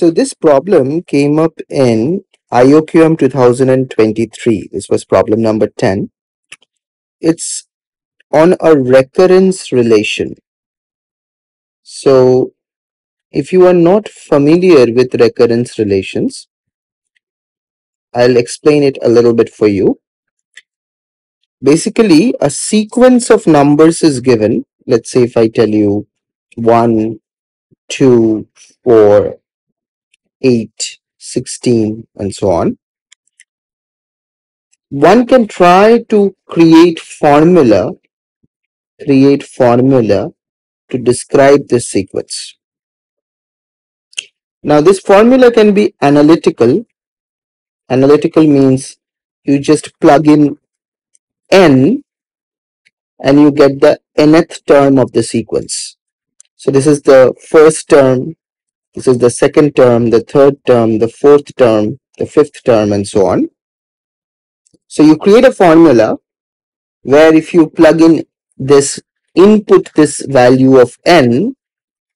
So this problem came up in IOQM 2023. This was problem number 10. It's on a recurrence relation. So if you are not familiar with recurrence relations, I'll explain it a little bit for you. Basically, a sequence of numbers is given. Let's say if I tell you 1, 2, 4, 8, 16, and so on. One can try to create formula, create formula to describe this sequence. Now this formula can be analytical. Analytical means you just plug in n and you get the nth term of the sequence. So this is the first term, this is the second term, the third term, the fourth term, the fifth term and so on. So you create a formula where if you plug in this input this value of n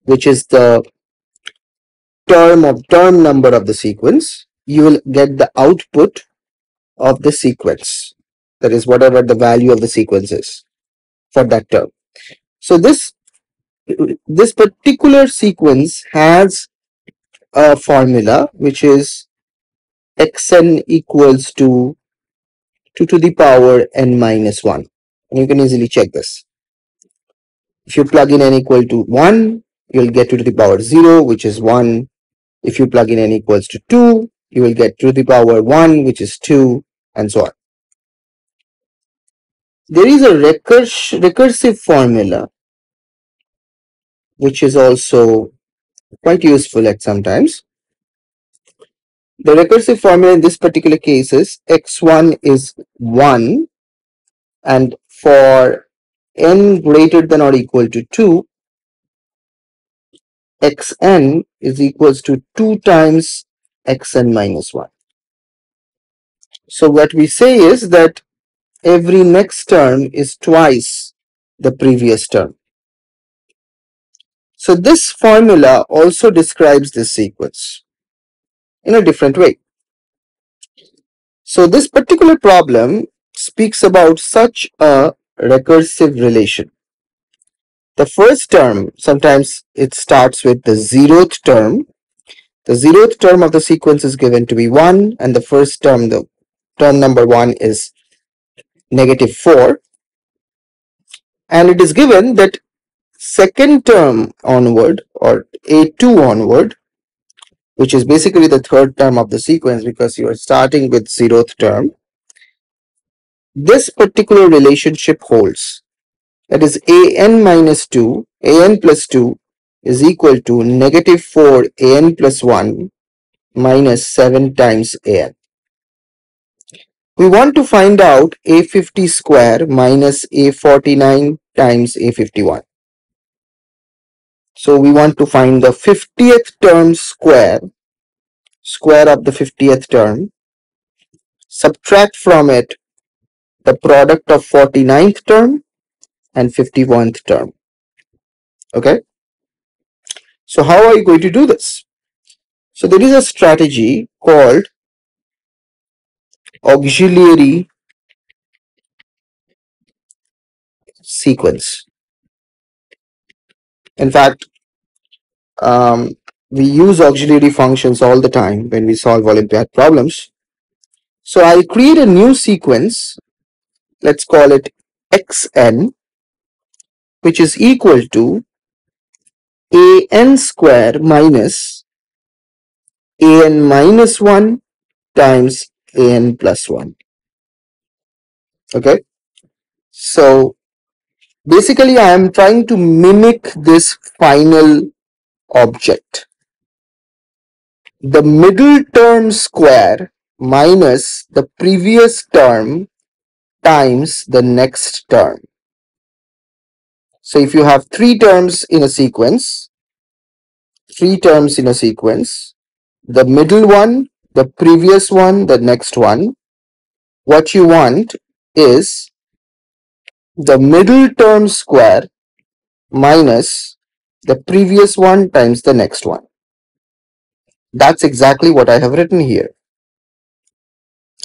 which is the term of term number of the sequence, you will get the output of the sequence. That is whatever the value of the sequence is for that term. So this, this particular sequence has a formula which is xn equals to 2 to the power n minus 1. And you can easily check this. If you plug in n equal to 1, you'll get 2 to the power 0, which is 1 if you plug in n equals to 2, you will get 2 to the power 1, which is 2, and so on. There is a recurs recursive formula, which is also quite useful at sometimes. The recursive formula in this particular case is x1 is 1 and for n greater than or equal to 2 xn is equals to 2 times xn minus 1. So what we say is that every next term is twice the previous term. So this formula also describes this sequence in a different way. So this particular problem speaks about such a recursive relation. The first term, sometimes it starts with the zeroth term. The zeroth term of the sequence is given to be 1 and the first term, the term number 1 is negative 4. And it is given that second term onward or A2 onward, which is basically the third term of the sequence because you are starting with zeroth term, this particular relationship holds that is an minus 2 an plus 2 is equal to negative 4 an plus 1 minus 7 times an. We want to find out a50 square minus a49 times a51. So we want to find the 50th term square, square of the 50th term, subtract from it the product of 49th term and 51th term. Okay. So how are you going to do this? So there is a strategy called auxiliary sequence. In fact, um, we use auxiliary functions all the time when we solve Olympiad problems. So I'll create a new sequence. Let's call it xn which is equal to an square minus an minus 1 times an plus 1 okay so basically I am trying to mimic this final object. The middle term square minus the previous term times the next term. So if you have three terms in a sequence, three terms in a sequence, the middle one, the previous one, the next one, what you want is the middle term square minus the previous one times the next one. That's exactly what I have written here.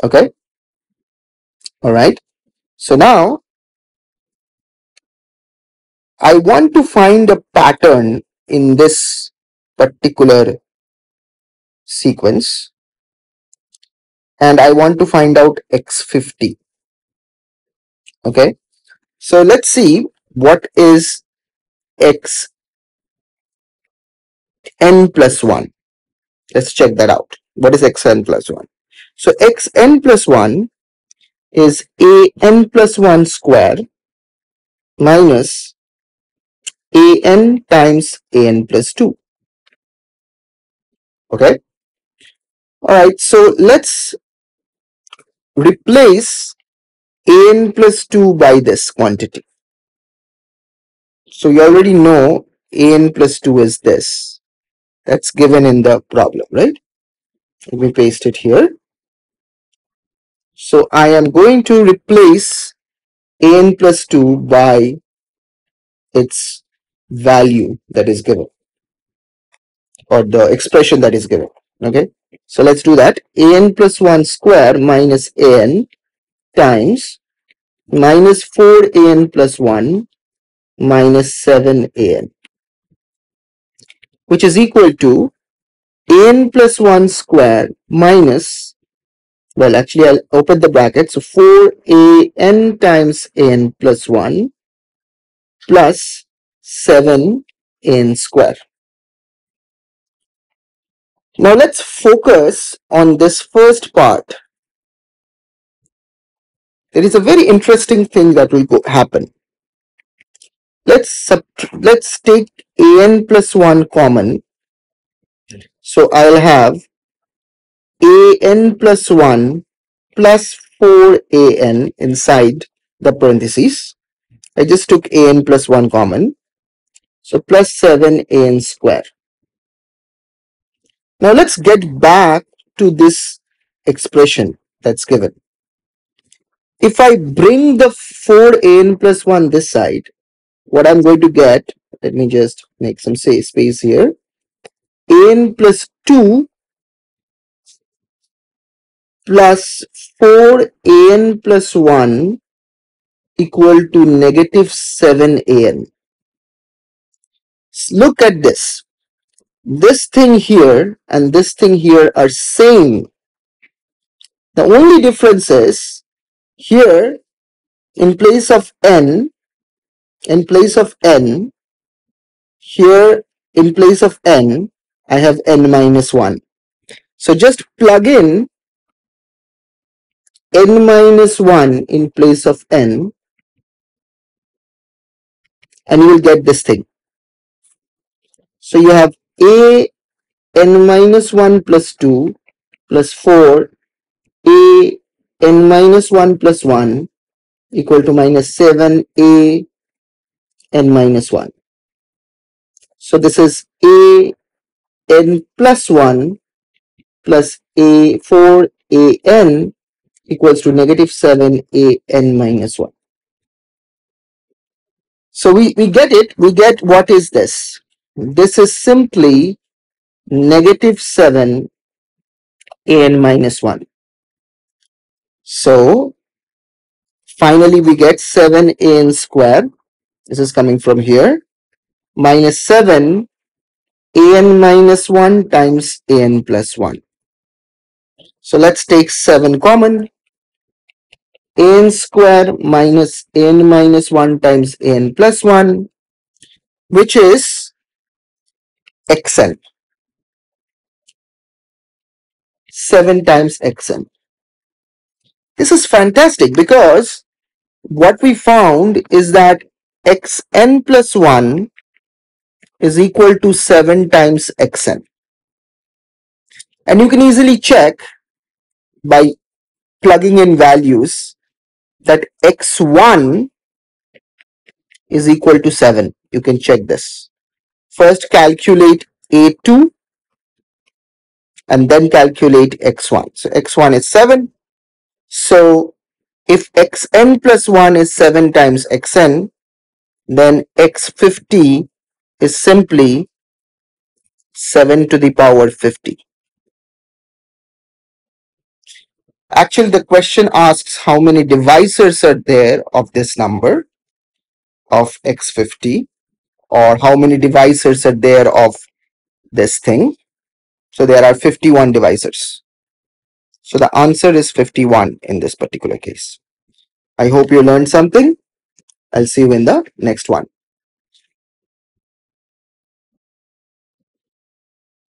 Okay. All right. So now I want to find a pattern in this particular sequence and I want to find out x50. Okay. So let's see what is x n plus 1. Let's check that out. What is xn plus 1? So xn plus 1 is a n plus 1 square minus a n times a n plus 2. Okay. Alright, so let's replace n plus 2 by this quantity. So you already know n plus 2 is this. That's given in the problem, right? Let me paste it here. So I am going to replace an plus 2 by its value that is given or the expression that is given. Okay. So let's do that. an plus 1 square minus an times minus 4an plus 1 minus 7an which is equal to an plus 1 square minus well, actually, I'll open the bracket. So 4an times n plus 1 plus 7n square. Now let's focus on this first part. There is a very interesting thing that will go happen. Let's let's take an plus 1 common. So I'll have an plus 1 plus 4an inside the parentheses. I just took an plus 1 common. So plus 7an square. Now let's get back to this expression that's given. If I bring the 4an plus 1 this side, what I'm going to get, let me just make some say space here, an plus 2 plus 4an plus 1 equal to negative 7an. Look at this. This thing here and this thing here are same. The only difference is here in place of n, in place of n, here in place of n, I have n minus 1. So just plug in n minus 1 in place of n and you will get this thing. So you have a n minus 1 plus 2 plus 4 a n minus 1 plus 1 equal to minus 7 a n minus 1. So this is a n plus 1 plus a 4 a n equals to negative 7 a n minus 1. So we, we get it, we get what is this? This is simply negative 7 a n minus 1. So finally we get 7 a n square. This is coming from here. Minus 7 a n minus 1 times a n plus 1. So let's take 7 common n square minus n minus 1 times n plus 1 which is xn 7 times xn this is fantastic because what we found is that xn plus 1 is equal to 7 times xn and you can easily check by plugging in values that x1 is equal to 7. You can check this. First calculate a2 and then calculate x1. So x1 is 7. So if xn plus 1 is 7 times xn, then x50 is simply 7 to the power 50. Actually, the question asks how many divisors are there of this number of x50 or how many divisors are there of this thing. So there are 51 divisors. So the answer is 51 in this particular case. I hope you learned something. I'll see you in the next one.